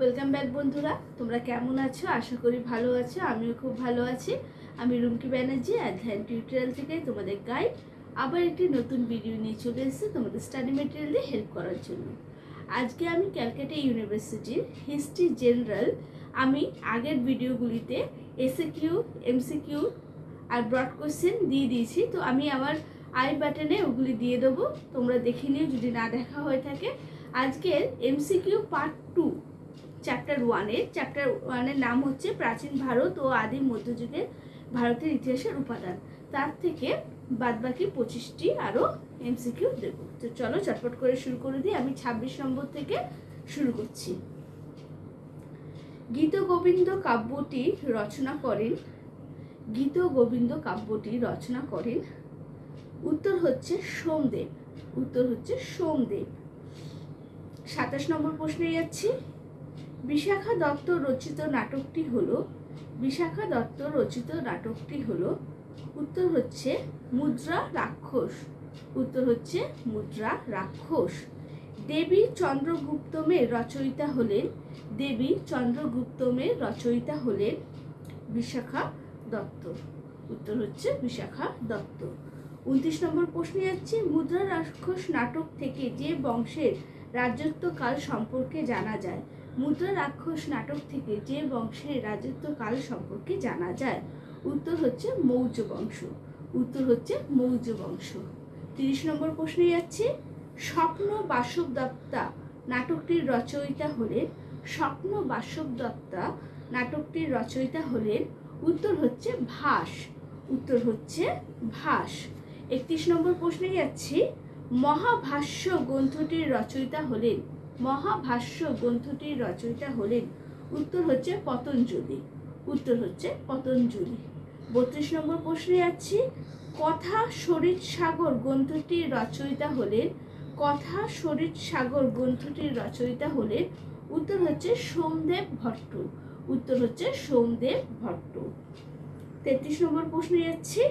Welcome back বন্ধুরা। তোমরা কেমন আছো? আশা করি ভালো আছো, আমিও খুব ভালো আছি। আমি রুমকি ব্যানার্জি অ্যাডভান্স টিউটোরিয়াল থেকে তোমাদের গাইড আবার একটি নতুন ভিডিও নিয়ে চলে এসেছি তোমাদের স্টাডি মেটেরিয়াল দিয়ে হেল্প করার জন্য। আজকে আমি ক্যালকাটা ইউনিভার্সিটির হিস্ট্রি জেনারেল আমি আগের ভিডিওগুলিতে এসএ কিউ এমসিকিউ আর ব্রড কোশ্চেন দিয়ে দিয়েছি। তো আমি আমার আই বাটনে ওগুলি দিয়ে দেবো। তোমরা দেখে নিও, যদি না দেখা হয়ে থাকে। আজকের এমসিকিউ পার্ট টু চ্যাপ্টার ওয়ানের চ্যাপ্টার ওয়ানের নাম হচ্ছে প্রাচীন ভারত ও আদিম মধ্যযুগের ভারতের ইতিহাসের উপাদান। তার থেকে বাদবাকি পঁচিশটি আরও এমসিকিউ দেব। তো চলো চটপট করে শুরু করে দিই। আমি ছাব্বিশ নম্বর থেকে শুরু করছি। গীত গোবিন্দ কাব্যটি রচনা করেন, গীত গোবিন্দ কাব্যটি রচনা করেন, উত্তর হচ্ছে সোমদেব। উত্তর হচ্ছে সোমদেব। সাতাশ নম্বর প্রশ্নে যাচ্ছি। বিশাখা দত্ত রচিত নাটকটি হলো, বিশাখা দত্ত রচিত নাটকটি হলো, উত্তর হচ্ছে মুদ্রা রাক্ষস। উত্তর হচ্ছে মুদ্রা রাক্ষস। দেবী চন্দ্রগুপ্তমের রচয়িতা হলেন, দেবী চন্দ্রগুপ্তমের রচয়িতা হলেন বিশাখা দত্ত। উত্তর হচ্ছে বিশাখা দত্ত। উনত্রিশ নম্বর প্রশ্নে যাচ্ছে, মুদ্রা রাক্ষস নাটক থেকে যে বংশের রাজত্বকাল সম্পর্কে জানা যায়। মুদ্রা রাক্ষস নাটক থেকে যে বংশের রাজত্বকাল সম্পর্কে জানা যায়। উত্তর হচ্ছে মৌর্য বংশ। উত্তর হচ্ছে মৌর্য বংশ। তিরিশ নম্বর প্রশ্নে যাচ্ছে। স্বপ্ন বাসব দত্তা নাটকটির রচয়িতা হলেন স্বপ্ন বাসব দত্তা নাটকটির রচয়িতা হলেন উত্তর হচ্ছে ভাস। উত্তর হচ্ছে ভাস। একত্রিশ নম্বর প্রশ্নে যাচ্ছি। মহাভাষ্য গ্রন্থটির রচয়িতা হলেন মহাভাষ্য গ্রন্থটির রচয়িতা হলেন, উত্তর হচ্ছে পতঞ্জলি। উত্তর হচ্ছে পতঞ্জলি। বত্রিশ নম্বর প্রশ্নে যাচ্ছি, কথা শরীর সাগর গ্রন্থটির রচয়িতা হলেন, কথা শরীর সাগর গ্রন্থটির রচয়িতা হলেন, উত্তর হচ্ছে সোমদেব ভট্ট। উত্তর হচ্ছে সোমদেব ভট্ট। তেত্রিশ নম্বর প্রশ্নে যাচ্ছি,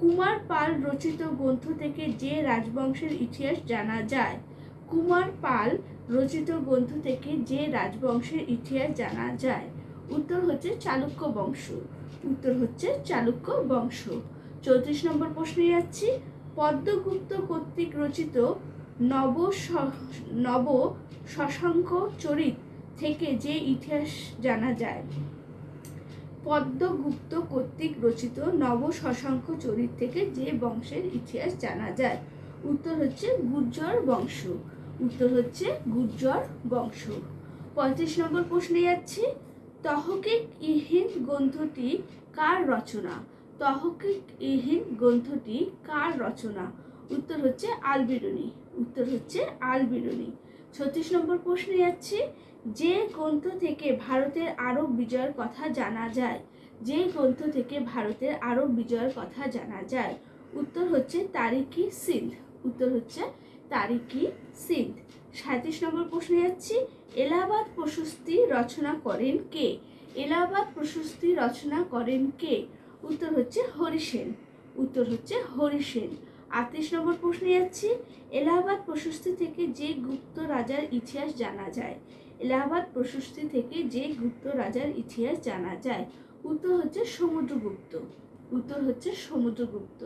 কুমার পাল রচিত গ্রন্থ থেকে যে রাজবংশের ইতিহাস জানা যায়, কুমার পাল রচিত গ্রন্থ থেকে যে রাজবংশের ইতিহাস জানা যায়। উত্তর হচ্ছে চালুক্য বংশ। উত্তর হচ্ছে চালুক্য বংশ। চৌত্রিশ নম্বর প্রশ্নে যাচ্ছি। পদ্মগুপ্ত কর্তৃক রচিত নব নব শশাঙ্ক চরিত থেকে যে ইতিহাস জানা যায়, পদ্মগুপ্ত কর্তৃক রচিত নব শশাঙ্ক চরিত থেকে যে বংশের ইতিহাস জানা যায়। উত্তর হচ্ছে গুর্জর বংশ। উত্তর হচ্ছে গুর্জর বংশ পঁয়ত্রিশ নম্বর প্রশ্নে যাচ্ছি, তহকিক ইহিন গ্রন্থটি কার রচনা? তহকিক ইহিন গ্রন্থটি কার রচনা? উত্তর হচ্ছে আলবিরুনি। উত্তর হচ্ছে আলবিরুনি। ছত্রিশ নম্বর প্রশ্নে যাচ্ছি, যে গ্রন্থ থেকে ভারতের আরব বিজয়ের কথা জানা যায়? যে গ্রন্থ থেকে ভারতের আরব বিজয়ের কথা জানা যায়? উত্তর হচ্ছে তারিকি সিন্ধ। উত্তর হচ্ছে তারিকি সিন্ধ সাঁত্রিশ নম্বর প্রশ্নে যাচ্ছি, এলাহাবাদ প্রশস্তি রচনা করেন কে? এলাহাবাদ প্রশস্তি রচনা করেন কে? উত্তর হচ্ছে হরিসেন উত্তর হচ্ছে হরিসেন আটত্রিশ নম্বর প্রশ্নে যাচ্ছি, এলাহাবাদ প্রশস্তি থেকে যে গুপ্ত রাজার ইতিহাস জানা যায়? এলাহাবাদ প্রশস্তি থেকে যে গুপ্ত রাজার ইতিহাস জানা যায়? উত্তর হচ্ছে সমুদ্রগুপ্ত। উত্তর হচ্ছে সমুদ্রগুপ্ত।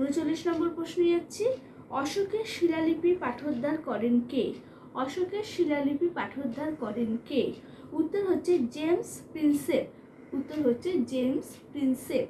উনচল্লিশ নম্বর প্রশ্নে যাচ্ছি অশোকের শিলালিপি পাঠোদ্ধার করেন কে? অশোকের শিলালিপি পাঠোদ্ধার করেন কে? উত্তর হচ্ছে জেমস প্রিন্সেপ। উত্তর হচ্ছে জেমস প্রিন্সেপ।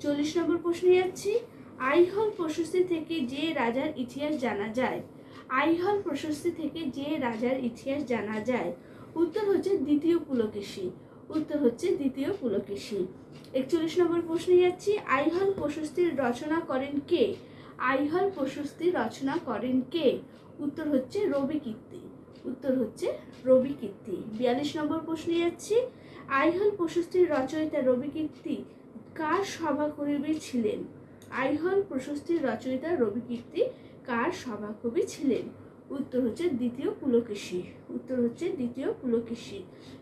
চল্লিশ নম্বর প্রশ্নে যাচ্ছি। আইহল প্রশস্তি থেকে যে রাজার ইতিহাস জানা যায়। আইহল প্রশস্তি থেকে যে রাজার ইতিহাস জানা যায়। উত্তর হচ্ছে দ্বিতীয় পুলকেশী। উত্তর হচ্ছে দ্বিতীয় পুলকেশী। একচল্লিশ নম্বর প্রশ্নে যাচ্ছি। আইহল প্রশস্তির রচনা করেন কে? আইহল প্রশস্তি রচনা করেন কে? উত্তর হচ্ছে রবি কীর্তি। উত্তর হচ্ছে রবি কীর্তি। বিয়াল্লিশ নম্বর প্রশ্নে যাচ্ছি। আইহল প্রশস্তির রচয়িতা রবি কীর্তি কার সভাকবি ছিলেন? আইহল প্রশস্তির রচয়িতা রবি কীর্তি কার সভাকবি ছিলেন? উত্তর হচ্ছে দ্বিতীয় পুলকেশী। উত্তর হচ্ছে দ্বিতীয় পুলকেশী।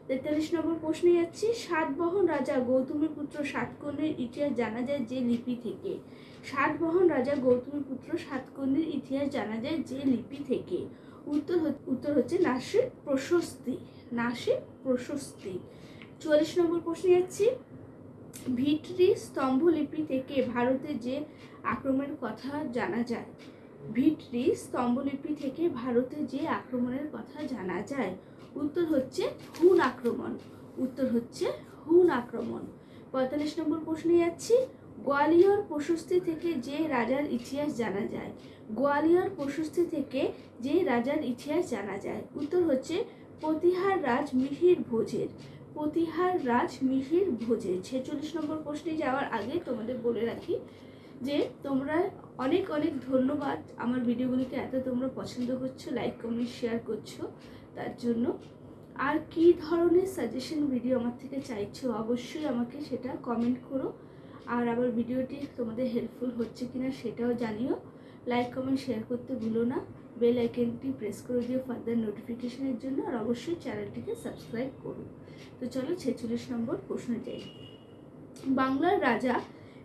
তেতাল্লিশ নম্বর প্রশ্নে যাচ্ছি, সাতবহন রাজা গৌতমী পুত্র সাতকর্ণের ইতিহাস জানা যায় যে লিপি থেকে। সাতবহন রাজা গৌতমী পুত্র সাতকর্ণের ইতিহাস জানা যায় যে লিপি থেকে। উত্তর উত্তর হচ্ছে নাসির প্রশস্তি নাসিক প্রশস্তি। চুয়াল্লিশ নম্বর প্রশ্নে যাচ্ছি, ভিটরি স্তম্ভলিপি থেকে ভারতে যে আক্রমণের কথা জানা যায় ভিটরি স্তম্ভলিপি থেকে ভারতে যে আক্রমণের কথা জানা যায়, উত্তর হচ্ছে হুন আক্রমণ। উত্তর হচ্ছে হুন আক্রমণ। পঁয়তাল্লিশ নম্বর প্রশ্নে যাচ্ছি। গোয়ালিয়র প্রশস্তি থেকে যে রাজার ইতিহাস জানা যায়, গোয়ালিয়র প্রশস্তি থেকে যে রাজার ইতিহাস জানা যায়, উত্তর হচ্ছে প্রতিহার রাজ মিহির ভোজের। প্রতিহার রাজ মিহির ভোজের। ছেচল্লিশ নম্বর প্রশ্নে যাওয়ার আগে তোমাদের বলে রাখি যে তোমরা অনেক অনেক ধন্যবাদ আমার ভিডিওগুলিকে এত তোমরা পছন্দ করছ লাইক কমেন্ট শেয়ার করছ, তার জন্য। আর কি ধরনের সাজেশন ভিডিও আমার থেকে চাইছো অবশ্যই আমাকে সেটা কমেন্ট করো। আর আমার ভিডিওটি তোমাদের হেল্পফুল হচ্ছে কিনা সেটাও জানিও। লাইক কমেন্ট শেয়ার করতে ভুলো না। বেল আইকনটি প্রেস করে দিও ফার্দার নোটিফিকেশনের জন্য। আর অবশ্যই চ্যানেলটিকে সাবস্ক্রাইব করো। তো চলো ছেচল্লিশ নম্বর প্রশ্ন যাই। বাংলার রাজা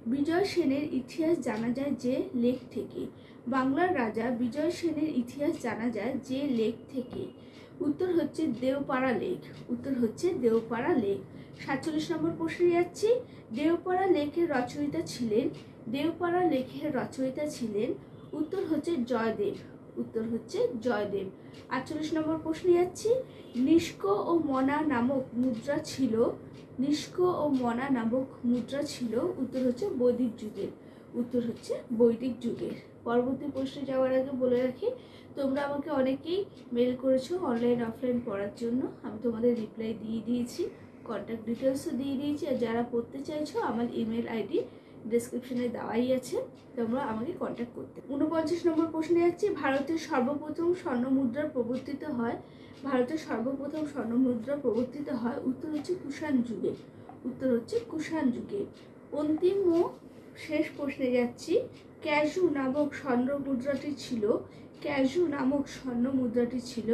বিজয় সেনের ইতিহাস জানা যায় যে লেখ থেকে। বাংলার রাজা বিজয় সেনের ইতিহাস জানা যায় যে লেখ থেকে। উত্তর হচ্ছে দেওপাড়া লেক। উত্তর হচ্ছে দেওপাড়া লেক। সাতচল্লিশ নম্বর প্রশ্নে যাচ্ছি। দেওপাড়া লেখের রচয়িতা ছিলেন দেওপাড়া লেখের রচয়িতা ছিলেন উত্তর হচ্ছে জয়দেব। উত্তর হচ্ছে জয়দেব। আটচল্লিশ নম্বর প্রশ্নে যাচ্ছি। নিষ্ক ও মনা নামক মুদ্রা ছিল নিষ্ক ও মনা নামক মুদ্রা ছিল, উত্তর হচ্ছে বৈদিক যুগের। উত্তর হচ্ছে বৈদিক যুগের। পরবর্তী প্রশ্নে যাওয়ার আগে বলে রাখি, তোমরা আমাকে অনেকেই মেল করেছ অনলাইন অফলাইন পড়ার জন্য। আমি তোমাদের রিপ্লাই দিয়ে দিয়েছি কন্ট্যাক্ট ডিটেলসও দিয়ে দিয়েছি। আর যারা পড়তে চাইছো, আমার ইমেল আইডি ডিসক্রিপশনে দেওয়াই আছে। তোমরা আমাকে কন্ট্যাক্ট করতে। উনপঞ্চাশ নম্বর প্রশ্নে যাচ্ছি, ভারতের সর্বপ্রথম স্বর্ণ মুদ্রা প্রবর্তিত হয় ভারতের সর্বপ্রথম স্বর্ণ মুদ্রা প্রবর্তিত হয় উত্তর হচ্ছে কুষাণ যুগে। উত্তর হচ্ছে কুষাণ যুগে। অন্তিম ও শেষ প্রশ্নে যাচ্ছি। ক্যাজু নামক স্বর্ণ মুদ্রাটি ছিল, ক্যাজু নামক স্বর্ণ মুদ্রাটি ছিল,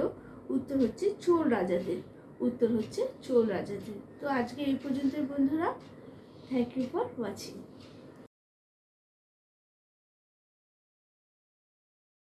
উত্তর হচ্ছে চোল রাজাদের। উত্তর হচ্ছে চোল রাজাদের। তো আজকে এই পর্যন্ত বন্ধুরা। Thank you for watching